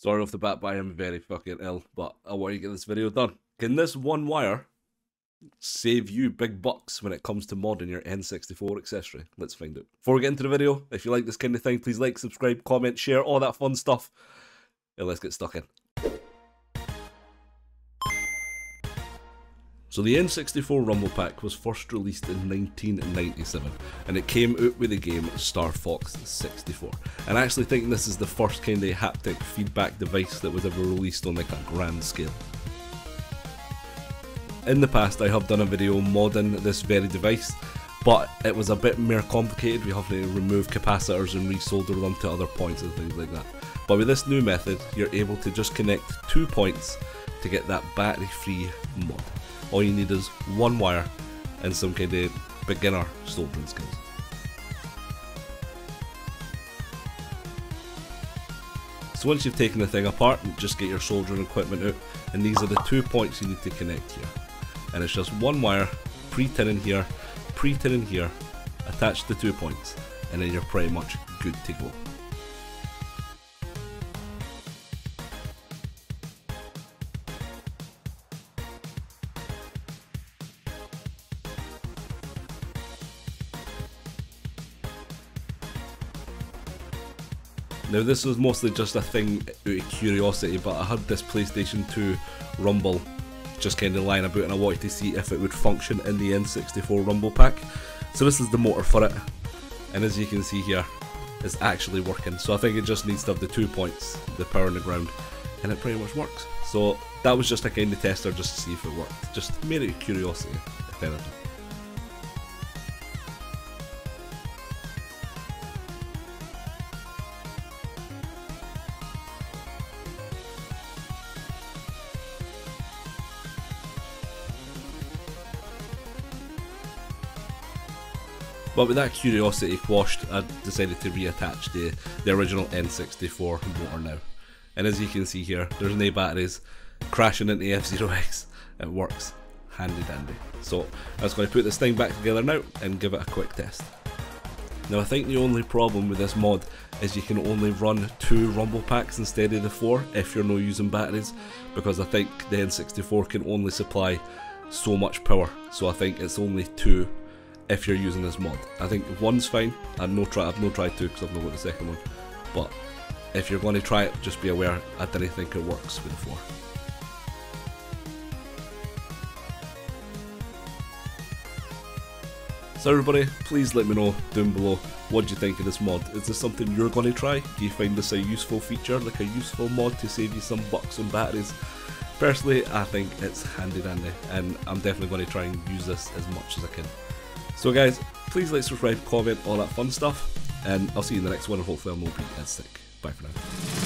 Sorry off the bat, but I am very fucking ill, but I want to get this video done. Can this one wire save you big bucks when it comes to modding your N64 accessory? Let's find out. Before we get into the video, if you like this kind of thing, please like, subscribe, comment, share, all that fun stuff. And let's get stuck in. So the N64 Rumble Pak was first released in 1997 and it came out with the game Star Fox 64. And I actually think this is the first kind of haptic feedback device that was ever released on like a grand scale. In the past I have done a video modding this very device but it was a bit more complicated, we have to remove capacitors and resolder them to other points and things like that. But with this new method you're able to just connect two points to get that battery free mod all you need is one wire and some kind of beginner soldering skills. So once you've taken the thing apart, and just get your soldering equipment out and these are the two points you need to connect here. And it's just one wire, pre-tin in here, pre-tin in here, attach the two points and then you're pretty much good to go. Now this was mostly just a thing out of curiosity, but I had this PlayStation 2 Rumble just kind of lying about and I wanted to see if it would function in the N64 Rumble Pak. So this is the motor for it, and as you can see here, it's actually working. So I think it just needs to have the two points, the power on the ground, and it pretty much works. So that was just a kind of tester just to see if it worked. Just made it curiosity, if anything. But with that curiosity quashed, I decided to reattach the, the original N64 motor now. And as you can see here, there's no batteries crashing into F-Zero X. It works handy dandy. So I was going to put this thing back together now and give it a quick test. Now I think the only problem with this mod is you can only run two rumble packs instead of the four if you're not using batteries because I think the N64 can only supply so much power so I think it's only two if you're using this mod. I think one's fine. I've no try. I've no tried two because I've not got the second one. But if you're going to try it, just be aware. I didn't think it works with four. So everybody, please let me know down below what you think of this mod. Is this something you're going to try? Do you find this a useful feature, like a useful mod to save you some bucks on batteries? Personally, I think it's handy dandy, and I'm definitely going to try and use this as much as I can. So guys, please like, subscribe, comment, all that fun stuff, and I'll see you in the next one, and hopefully I'm not be as sick. Bye for now.